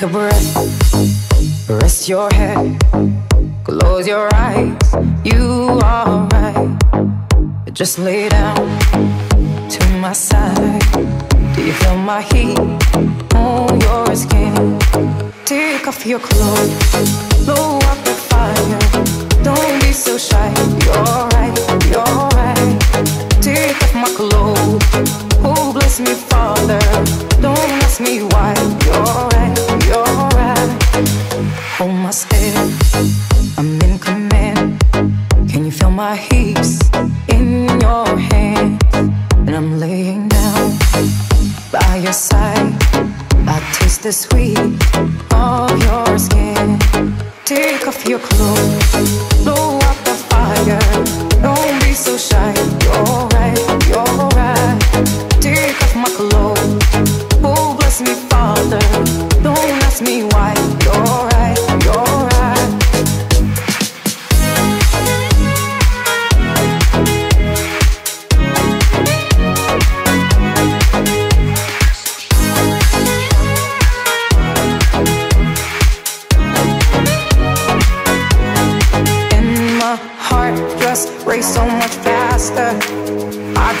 Take a breath, rest your head, close your eyes. You are right. Just lay down to my side. Do you feel my heat on your skin? Take off your clothes, blow up the fire. Don't be so shy. You're right, you're right. Take off my clothes. Oh, bless me, the sweet of your skin. Take off your clothes, blow up the fire.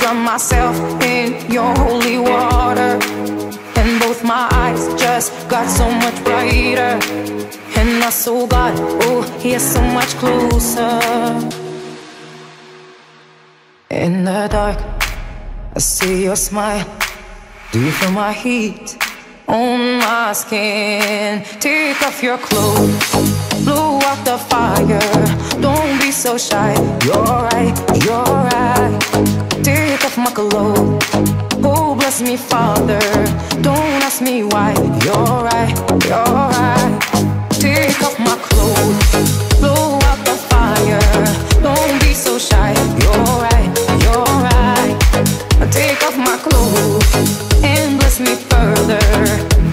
Drown myself in your holy water. And both my eyes just got so much brighter. And my soul got, oh, He is so much closer. In the dark, I see your smile. Do you feel my heat on my skin? Take off your clothes, blow out the fire. Don't be so shy. You're right, you're right walk alone. Oh, bless me, Father. Don't ask me why. You're right, you're right. Take off my clothes, blow out the fire. Don't be so shy. You're right, you're right. Take off my clothes and bless me further.